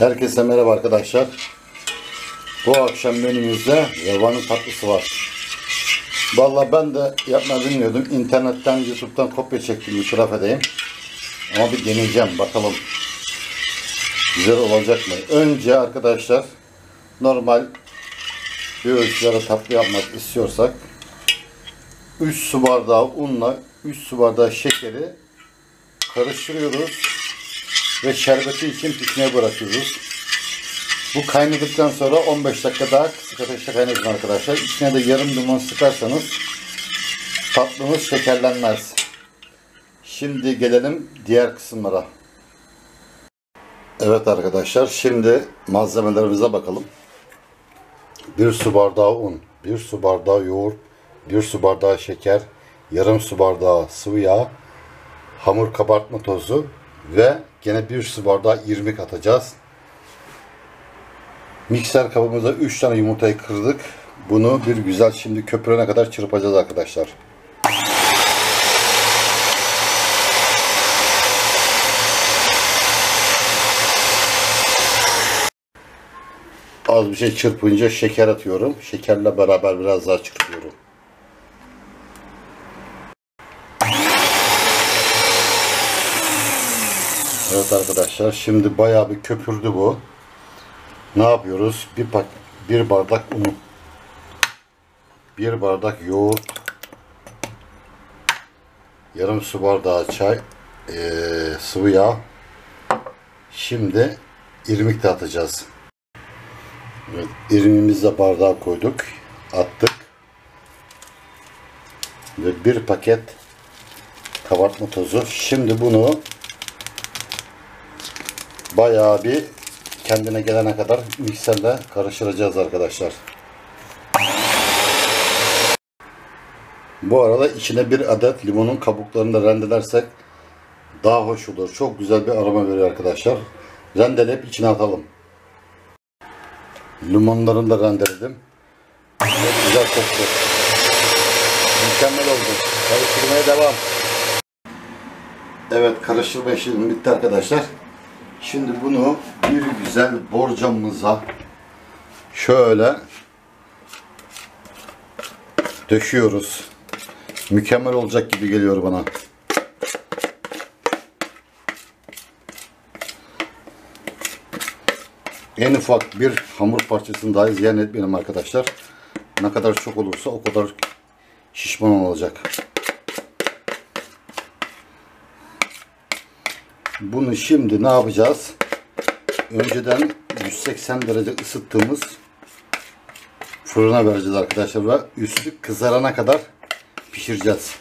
Herkese merhaba arkadaşlar. Bu akşam menümüzde revani tatlısı var. Vallahi ben de yapmayı bilmiyordum. İnternetten, YouTube'dan kopya çektim, itiraf edeyim. Ama bir deneyeceğim, bakalım. Güzel olacak mı? Önce arkadaşlar, normal bir ölçülere tatlı yapmak istiyorsak 3 su bardağı unla 3 su bardağı şekeri karıştırıyoruz ve şerbeti için pişmeye bırakıyoruz. Bu kaynadıktan sonra 15 dakika daha kısık ateşte kaynatın arkadaşlar. İçine de yarım limon sıkarsanız tatlımız şekerlenmez. Şimdi gelelim diğer kısımlara. Evet arkadaşlar şimdi malzemelerimize bakalım. 1 su bardağı un, 1 su bardağı yoğurt, 1 su bardağı şeker, yarım su bardağı sıvı yağ, hamur kabartma tozu ve gene 1 su bardağı irmik atacağız. Mikser kabımıza 3 tane yumurtayı kırdık. Bunu bir güzel şimdi köpürene kadar çırpacağız arkadaşlar. Az bir şey çırpınca şeker atıyorum. Şekerle beraber biraz daha çırpıyorum. Evet arkadaşlar şimdi bayağı bir köpürdü bu. Ne yapıyoruz? Bir pak bir bardak un. Bir bardak yoğurt. Yarım su bardağı çay. Ee, sıvı yağ. Şimdi irmik de atacağız. Evet, irmiğimizi de koyduk. Attık. Ve bir paket kabartma tozu. Şimdi bunu bayağı bir kendine gelene kadar mikserle karıştıracağız arkadaşlar. Bu arada içine bir adet limonun kabuklarını da rendelersek daha hoş olur. Çok güzel bir aroma veriyor arkadaşlar. Rendeleyip içine atalım. Limonlarını da rendeledim. Çok güzel koktu. Mükemmel oldu. Karıştırmaya devam. Evet karıştırma işlemi bitti arkadaşlar. Şimdi bunu bir güzel borcamımıza şöyle döşüyoruz. Mükemmel olacak gibi geliyor bana. En ufak bir hamur parçasını dahi ziyan etmeyelim arkadaşlar. Ne kadar çok olursa o kadar şişman olacak. Bunu şimdi ne yapacağız? Önceden 180 derece ısıttığımız fırına vereceğiz arkadaşlar ve üstü kızarana kadar pişireceğiz.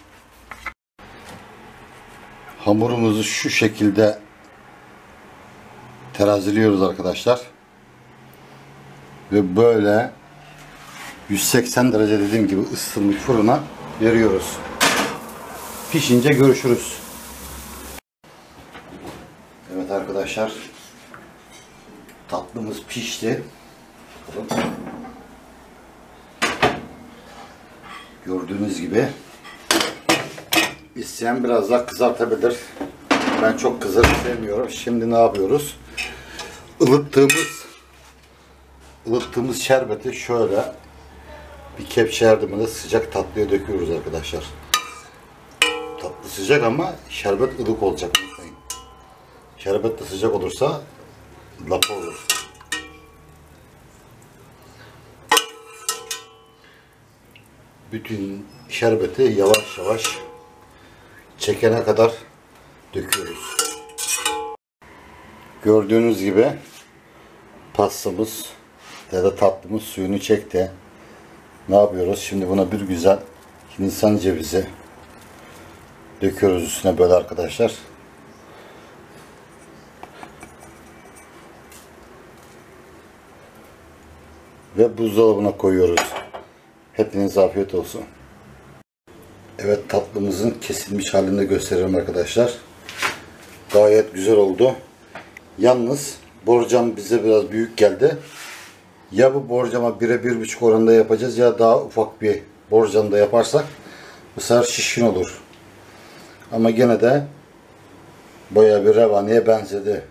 Hamurumuzu şu şekilde teraziliyoruz arkadaşlar. Ve böyle 180 derece dediğim gibi ısıtılmış fırına veriyoruz. Pişince görüşürüz. Evet arkadaşlar. Tatlımız pişti. Bakalım. Gördüğünüz gibi. İsteyen biraz daha kızartabilir. Ben çok kızarık sevmiyorum. Şimdi ne yapıyoruz? Ilıttığımız ılıttığımız şerbeti şöyle bir kepçe yardımıyla sıcak tatlıya döküyoruz arkadaşlar. Tatlı sıcak ama şerbet ılık olacak. Şerbet de sıcak olursa lapa olur. Bütün şerbeti yavaş yavaş çekene kadar döküyoruz. Gördüğünüz gibi pastamız ya da tatlımız suyunu çekti. Ne yapıyoruz? Şimdi buna bir güzel Hindistan cevizi döküyoruz üstüne böyle arkadaşlar. Ve buzdolabına koyuyoruz. Hepinize afiyet olsun. Evet tatlımızın kesilmiş halini gösteririm arkadaşlar. Gayet güzel oldu. Yalnız borcam bize biraz büyük geldi. Ya bu borcama bire bir buçuk oranında yapacağız ya daha ufak bir borcamda yaparsak bu sefer şişkin olur. Ama gene de baya bir revaniye benzedi.